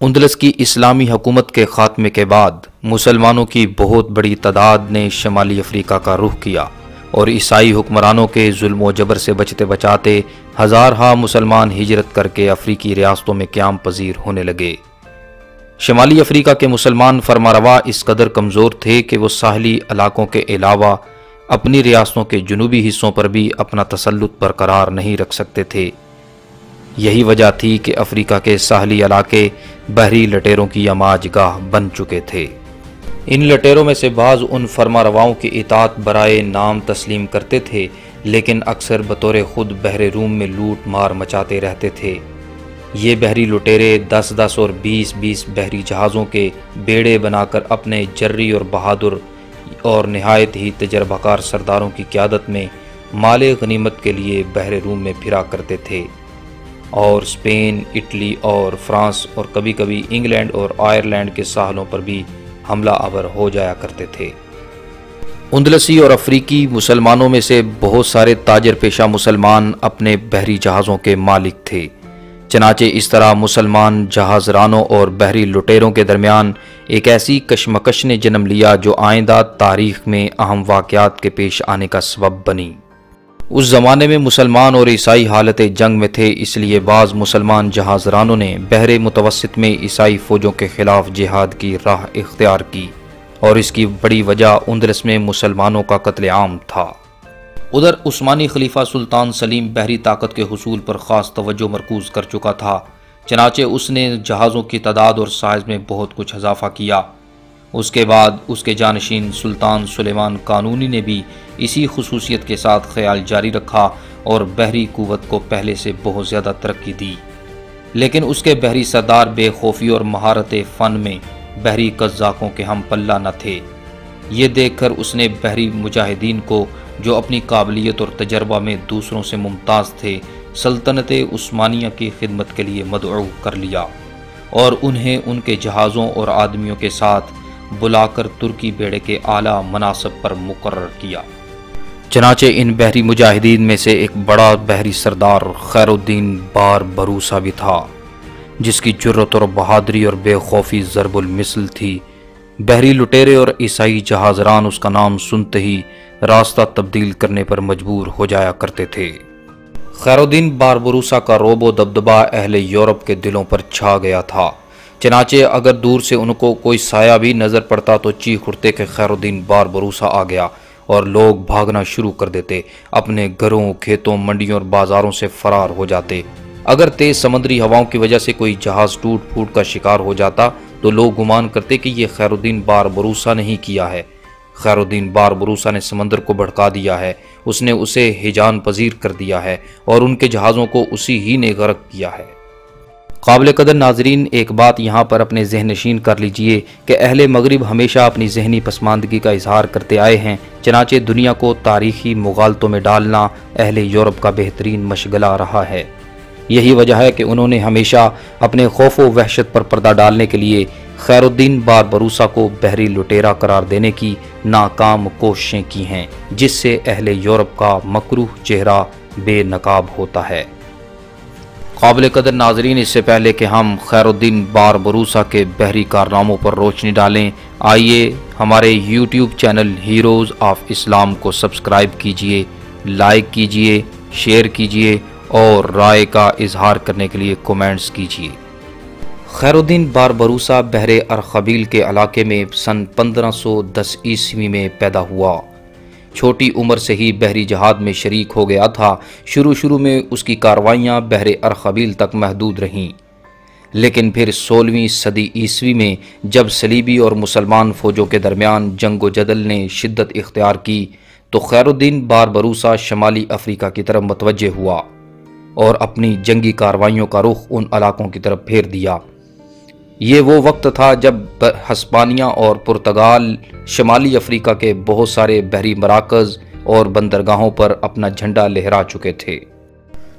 उंदलस की इस्लामी हुकूमत के ख़ात्मे के बाद मुसलमानों की बहुत बड़ी तादाद ने शमाली अफ्रीका का रुख किया और ईसाई हुक्मरानों के जुल्म जबर से बचते बचाते हज़ार हा मुसलमान हिजरत करके अफ्रीकी रियासतों में क्याम पजीर होने लगे। शमाली अफ्रीका के मुसलमान फरमारवा इस कदर कमज़ोर थे कि वो साहली इलाकों के अलावा अपनी रियासतों के जनूबी हिस्सों पर भी अपना तसलुत बरकरार नहीं रख सकते थे। यही वजह थी कि अफ्रीका के साहली इलाके बहरी लटेरों की अमाज गाह बन चुके थे। इन लटेरों में से बाज़ उन फरमा रवाओं की इतात बराए नाम तस्लीम करते थे, लेकिन अक्सर बतौर ख़ुद बहरे रूम में लूट मार मचाते रहते थे। ये बहरी लुटेरे दस दस और बीस बीस बहरी जहाज़ों के बेड़े बनाकर अपने जर्री और बहादुर और नहायत ही तजर्बाकार सरदारों की क्यादत में माल गनीमत के लिए बहरे रूम में फिरा करते थे। और स्पेन, इटली और फ्रांस और कभी कभी इंग्लैंड और आयरलैंड के साहलों पर भी हमला आवर हो जाया करते थे। उंदलसी और अफ्रीकी मुसलमानों में से बहुत सारे ताजर पेशा मुसलमान अपने बहरी जहाज़ों के मालिक थे। चनाचे इस तरह मुसलमान जहाजरानों और बहरी लुटेरों के दरमियान एक ऐसी कशमकश ने जन्म लिया जो आइंदा तारीख में अहम वाक़ात के पेश आने का सबब बनी। उस ज़माने में मुसलमान और ईसाई हालत जंग में थे, इसलिए बाज़ मुसलमान जहाजरानों ने बहरे मुतवसत में ईसाई फ़ौजों के ख़िलाफ़ जिहाद की राह इख्तियार की और इसकी बड़ी वजह उंदरस में मुसलमानों का कत्लेआम था। उधर उस्मानी खलीफा सुल्तान सलीम बहरी ताकत के हसूल पर ख़ास तवज्जो मरकूज़ कर चुका था, चनाचे उसने जहाज़ों की तादाद और साइज़ में बहुत कुछ इजाफा किया। उसके बाद उसके जानशीन सुल्तान सुलेमान कानूनी ने भी इसी खसूसियत के साथ ख्याल जारी रखा और बहरी कुत को पहले से बहुत ज़्यादा तरक्की दी। लेकिन उसके बहरी सरदार बेखौफी और महारत फ़न में बहरी कज्जाकों के हम पल्ला न थे। ये देखकर उसने बहरी मुजाहिदीन को, जो अपनी काबिलियत और तजर्बा में दूसरों से मुमताज़ थे, सल्तनत उस्मानिया की खिदमत के लिए मदऊ कर लिया और उन्हें उनके जहाज़ों और आदमियों के साथ बुलाकर तुर्की बेड़े के आला मनासब पर मुकर किया। चनाचे इन बहरी मुजाहिदीन में से एक बड़ा बहरी सरदार खैरुद्दीन बार भरूसा भी था, जिसकी ज़रूरत और बहादरी और बेखौफी ज़रबुल मिसल थी। बहरी लुटेरे और ईसाई जहाजरान उसका नाम सुनते ही रास्ता तब्दील करने पर मजबूर हो जाया करते थे। खैरुद्दीन बार बारबरूसा का रोबो दबदबा अहले यूरोप के दिलों पर छा गया था। चनाचे अगर दूर से उनको कोई साया भी नज़र पड़ता तो चीख उठते के खैरुद्दीन बार भरोसा आ गया और लोग भागना शुरू कर देते। अपने घरों, खेतों, मंडियों और बाजारों से फरार हो जाते। अगर तेज़ समुद्री हवाओं की वजह से कोई जहाज़ टूट फूट का शिकार हो जाता तो लोग गुमान करते कि यह खैरुद्दीन बार भरोसा नहीं किया है। खैरुद्दीन बार भरोसा ने समंदर को भड़का दिया है। उसने उसे हिजान पजीर कर दिया है और उनके जहाज़ों को उसी ही ने गर्क किया है। काबिल कदर नाजरीन, एक बात यहाँ पर अपने जहन नशीन कर लीजिए कि अहल मगरब हमेशा अपनी जहनी पसमानदगी का इजहार करते आए हैं। चनाचे दुनिया को तारीखी मुगालतों में डालना अहल यूरोप का बेहतरीन मशगला रहा है। यही वजह है कि उन्होंने हमेशा अपने खौफ व वहशत पर पर्दा डालने के लिए खैरुद्दीन बार बरूसा को बहरी लुटेरा करार देने की नाकाम कोशिशें की हैं, जिससे अहल यूरोप का मकरूह चेहरा बेनकाब होता है। काबिल कदर नाजरीन, इससे पहले कि हम खैरुद्दीन बार बरूसा के बहरी कारनामों पर रोशनी डालें, आइए हमारे YouTube channel heroes of Islam को सब्सक्राइब कीजिए, लाइक कीजिए, शेयर कीजिए और राय का इजहार करने के लिए कमेंट्स कीजिए। खैरुद्दीन बार बरूसा बहरे अरखबील के इलाके में सन 1510 ईस्वी में पैदा हुआ। छोटी उम्र से ही बहरी जहाद में शरीक हो गया था। शुरू शुरू में उसकी कार्रवाइयाँ बहरे अरखबील तक महदूद रहीं। लेकिन फिर सोलहवीं सदी ईस्वी में, जब सलीबी और मुसलमान फ़ौजों के दरमियान जंग जदल ने शिद्दत इख्तियार की तो खैरुद्दीन बार बरूसा शमाली अफ्रीका की तरफ़ मतवजह हुआ और अपनी जंगी कार्रवाइयों का रुख उन इलाकों की तरफ़ फेर दिया। ये वो वक्त था जब हस्पानिया और पुर्तगाल, शमाली अफ्रीका के बहुत सारे बहरी मराकज़ और बंदरगाहों पर अपना झंडा लहरा चुके थे।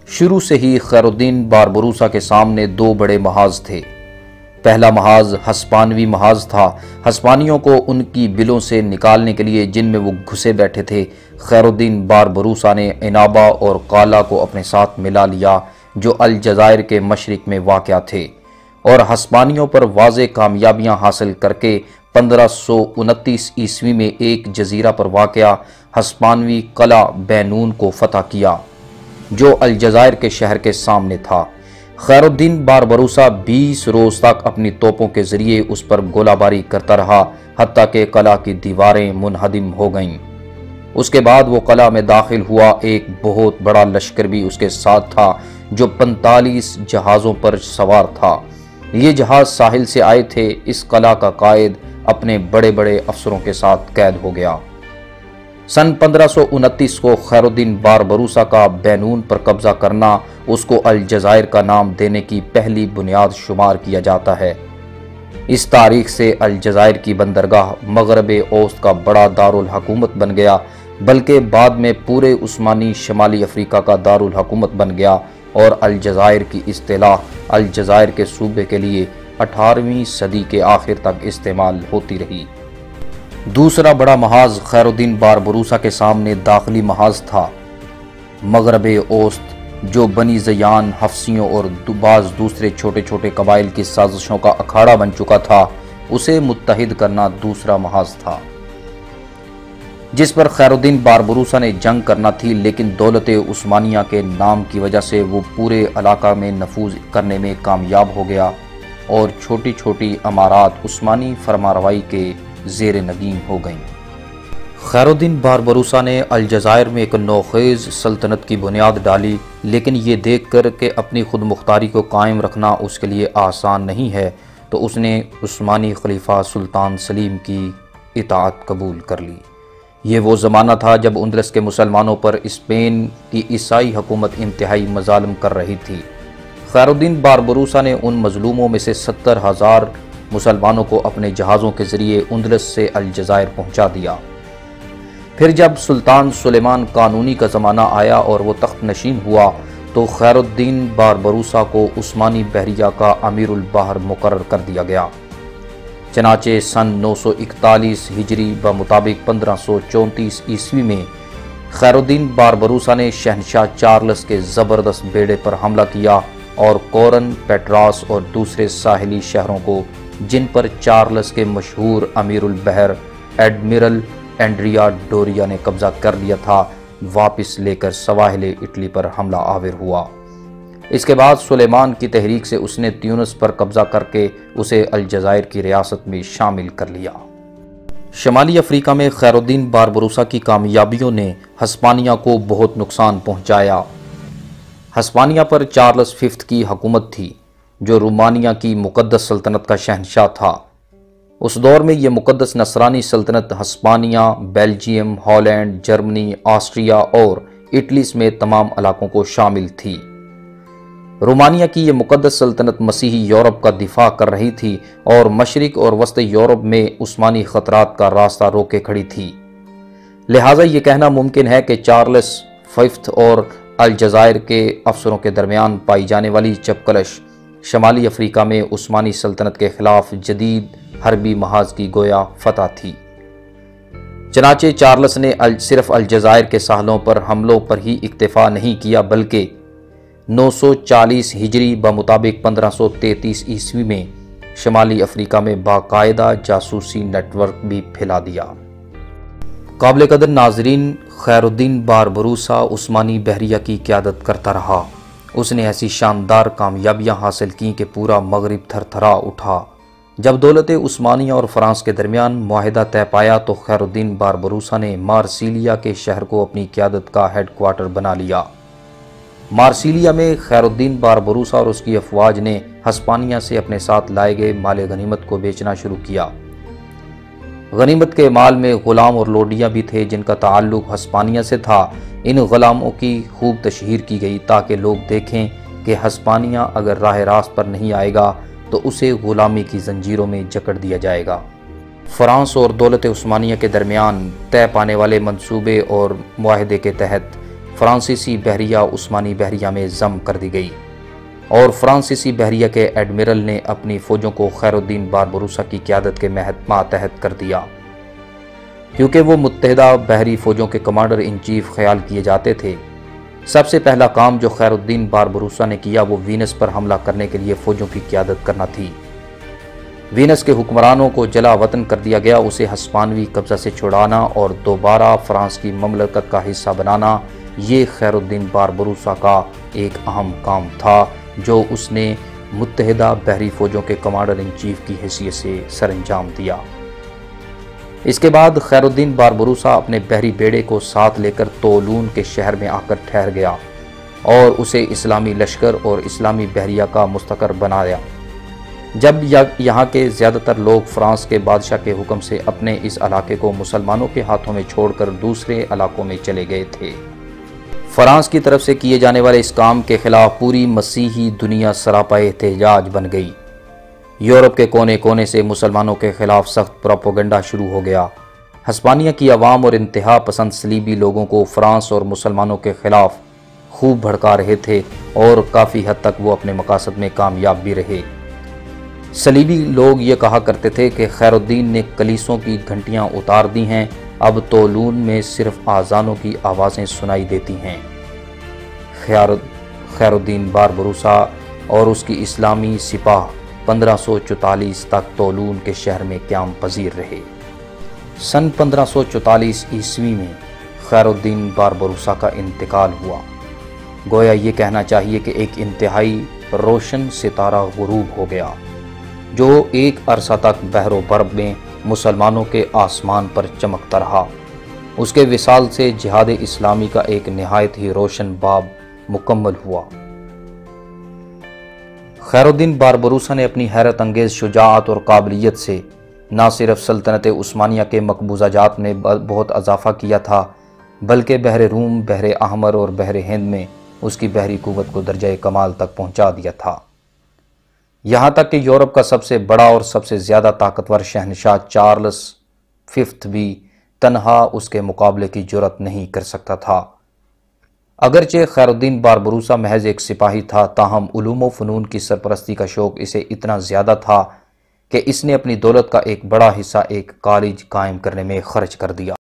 शुरू से ही खैरुद्दीन बारबरूसा के सामने दो बड़े महाज थे। पहला महाज हस्पानवी महाज था। हस्पानियों को उनकी बिलों से निकालने के लिए जिनमें वो घुसे बैठे थे, खैरुद्दीन बारबरूसा ने इनाबा और काला को अपने साथ मिला लिया, जो अलजायर के मशरक में वाक़ थे। और हस्पानियों पर वाज कामयाबियाँ हासिल करके पंद्रह सौ उनतीस ईस्वी में एक जजीरा पर वाक़ हस्पानवी कला बैनून को फतह किया, जो अलजायर के शहर के सामने था। खैरुद्दीन बारबरूसा 20 रोज तक अपनी तोपों के ज़रिए उस पर गोलाबारी करता रहा हती के कला की दीवारें मुनहदिम हो गईं। उसके बाद वो कला में दाखिल हुआ, एक बहुत बड़ा लश्कर भी उसके साथ था, जो 45 जहाज़ों पर सवार था। ये जहाज़ साहिल से आए थे। इस कला का कायद अपने बड़े बड़े अफसरों के साथ कैद हो गया। सन पंद्रह को खैरुद्दीन बारबरूसा का बैनून पर कब्जा करना, उसको अलजायर का नाम देने की पहली बुनियाद शुमार किया जाता है। इस तारीख से अलजायर की बंदरगाह मगरब औस्त का बड़ा दारुल हकूमत बन गया, बल्कि बाद में पूरे उस्मानी, शमाली अफ्रीका का दारुल हकूमत बन गया। और अलजायर की अतलाह अलजायर के सूबे के लिए अठारहवीं सदी के आखिर तक इस्तेमाल होती रही। दूसरा बड़ा महाज खैरुद्दीन बारबरूसा के सामने दाखिली महाज था। मगरब औस्त जो बनी जयान, हफ्सियों और बाज दूसरे छोटे छोटे कबाइल की साजिशों का अखाड़ा बन चुका था, उसे मुतहद करना दूसरा महाज था। जिस पर खैरुद्दीन बारबरूसा ने जंग करना थी, लेकिन दौलत उस्मानिया के नाम की वजह से वो पूरे इलाका में नफूज करने में कामयाब हो गया और छोटी छोटी अमारात उस्मानी फरमारवाई के जेर नगीम हो गईं। खैरुद्दीन बारबरूसा ने अलजायर में एक नोखेज़ सल्तनत की बुनियाद डाली, लेकिन ये देख कर कि अपनी खुद मुख्तारी को कायम रखना उसके लिए आसान नहीं है तो उसने उस्मानी खलीफा सुल्तान सलीम की इतात कबूल कर ली। ये वो ज़माना था जब उंदलस के मुसलमानों पर स्पेन की ईसाई हुकूमत इंतहाई मजालम कर रही थी। खैरुद्दीन बारबरूसा ने उन मजलूमों में से सत्तर हज़ार मुसलमानों को अपने जहाज़ों के ज़रिए उंदलस से अलजायर पहुँचा दिया। फिर जब सुल्तान सुलेमान कानूनी का ज़माना आया और वो तख्त नशीन हुआ तो खैरुद्दीन बारबरूसा को उस्मानी बहरिया का अमीरुलबाहर मुकर कर दिया गया। चनाचे सन 941 हिजरी ब मुताबिक पंद्रह ईस्वी में खैरुद्दीन बारबरूसा ने शहनशाह चार्लस के ज़बरदस्त बेड़े पर हमला किया और कोरन, पेट्रास और दूसरे साहली शहरों को, जिन पर चार्लस के मशहूर अमीरुल बहर एडमिरल एंड्रिया डोरिया ने कब्जा कर लिया था, वापस लेकर सवाहल इटली पर हमला आविर हुआ। इसके बाद सुलेमान की तहरीक से उसने त्यूनस पर कब्जा करके उसे अलजायर की रियासत में शामिल कर लिया। शमाली अफ्रीका में खैरुद्दीन बारबरूसा की कामयाबियों ने हस्पानिया को बहुत नुकसान पहुँचाया। हस्पानिया पर चार्ल्स फिफ्थ की हुकूमत थी, जो रोमानिया की मुकद्दस सल्तनत का शहनशाह था। उस दौर में यह मुकदस नसरानी सल्तनत हस्पानिया, बेल्जियम, हॉलैंड, जर्मनी, ऑस्ट्रिया और इटली समेत तमाम इलाकों को शामिल थी। रोमानिया की यह मुकदस सल्तनत मसीही यूरोप का दिफा कर रही थी और मशरक और वस्त यूरोप में उस्मानी ख़तरात का रास्ता रोके खड़ी थी। लिहाजा ये कहना मुमकिन है कि चार्ल्स फिफ्थ और अलजायर के अफसरों के दरमियान पाई जाने वाली चपकलश शमाली अफ्रीका में उस्मानी सल्तनत के खिलाफ जदीद हरबी महाज की गोया फतह थी। चनाचे चार्लस ने अल, सिर्फ़ अलजायर के साहलों पर हमलों पर ही इक्तफा नहीं किया बल्कि 940 हिजरी ब मुताबिक 1533 ईस्वी में शमाली अफ्रीका में बाकायदा जासूसी नेटवर्क भी फैला दिया। काबिल कदर नाजरीन, खैरुद्दीन बारबरूसा उस्मानी बहरिया की क्यादत करता रहा। उसने ऐसी शानदार कामयाबियाँ हासिल की कि पूरा मगरब थरथरा उठा। जब दौलत उस्मानिया और फ्रांस के दरमियान माहिदा तय पाया तो खैरुद्दीन बारबरूसा ने मार्सिलिया के शहर को अपनी क्यादत का हेड क्वार्टर बना लिया। मार्सिलिया में खैरुद्दीन बारबरूसा और उसकी अफवाज ने हस्पानिया से अपने साथ लाए गए माल गनीमत को बेचना शुरू किया। गनीमत के माल में ग़ुलाम और लोडियाँ भी थे जिनका ताल्लुक हस्पानिया से था। इन ग़ुलामों की खूब तशहर की गई ताकि लोग देखें कि हस्पानिया अगर राह रास्त पर नहीं आएगा तो उसे ग़ुलामी की जंजीरों में जकड़ दिया जाएगा। फ्रांस और दौलत उस्मानिया के दरमियान तय पाने वाले मंसूबे और माहदे के तहत फ्रांसीसी बहरिया उस्मानी बहरिया में जम कर दी गई। और फ्रांसीसी बहरिया के एडमिरल ने अपनी फ़ौजों को खैरुद्दीन बारबरूसा की क्यादत के मातहत कर दिया। क्योंकि वो मुतहदा बहरी फ़ौजों के कमांडर इन चीफ ख्याल किए जाते थे, सबसे पहला काम जो खैरुद्दीन बारबरूसा ने किया वो वीनस पर हमला करने के लिए फौजों की क्यादत करना थी। वीनस के हुक्मरानों को जला वतन कर दिया गया, उसे हस्पानवी कब्जा से छुड़ाना और दोबारा फ्रांस की ममलकत का हिस्सा बनाना ये खैरुद्दीन बारबरूसा का एक अहम काम था, जो उसने मुतहदा बहरी फौजों के कमांडर इन चीफ की हैसियत से सर अंजाम दिया। इसके बाद खैरुद्दीन बारबरूसा अपने बहरी बेड़े को साथ लेकर तोलून के शहर में आकर ठहर गया और उसे इस्लामी लश्कर और इस्लामी बहरिया का मुस्तकर बनाया। जब यहाँ के ज़्यादातर लोग फ्रांस के बादशाह के हुक्म से अपने इस इलाके को मुसलमानों के हाथों में छोड़कर दूसरे इलाकों में चले गए थे। फ्रांस की तरफ़ से किए जाने वाले इस काम के खिलाफ पूरी मसीही दुनिया सरापा एहतजाज बन गई। यूरोप के कोने कोने से मुसलमानों के खिलाफ सख्त प्रोपोगंडा शुरू हो गया। हस्पानिया की आवाम और इंतहा पसंद सलीबी लोगों को फ्रांस और मुसलमानों के खिलाफ खूब भड़का रहे थे और काफ़ी हद तक वो अपने मकासद में कामयाब भी रहे। सलीबी लोग ये कहा करते थे कि खैरुद्दीन ने कलीसों की घंटियाँ उतार दी हैं अब तोलून में सिर्फ़ आज़ानों की आवाज़ें सुनाई देती हैं। खैर, खैरुद्दीन बारबरूसा और उसकी इस्लामी सिपाह 1544 तक तोलून के शहर में क्याम पजीर रहे। सन 1544 ईस्वी में खैरुद्दीन बारबरूसा का इंतकाल हुआ। गोया ये कहना चाहिए कि एक इंतहाई रोशन सितारा गुरूब हो गया, जो एक अरसा तक बहरो बर्ब में मुसलमानों के आसमान पर चमकता रहा। उसके विसाल से जिहाद इस्लामी का एक नहायत ही रोशन बाब मुकम्मल हुआ। खैरुद्दीन बारबरूसा ने अपनी हैरत अंगेज शुजात और काबिलियत से न सिर्फ़ सल्तनत उस्मानिया के मकबूजा जात में बहुत अजाफा किया था, बल्कि बहर रूम, बहर अहमर और बहर हिंद में उसकी बहरी कुत को दर्जा कमाल तक पहुँचा दिया था। यहाँ तक कि यूरोप का सबसे बड़ा और सबसे ज़्यादा ताकतवर शहनशाह चार्ल्स फिफ्थ भी तनहा उसके मुकाबले की ज़रूरत नहीं कर सकता था। अगरचे खैरुद्दीन बारबरूसा महज एक सिपाही था, ताहम उलूम फ़नून की सरपरस्ती का शौक़ इसे इतना ज़्यादा था कि इसने अपनी दौलत का एक बड़ा हिस्सा एक कॉलेज कायम करने में खर्च कर दिया।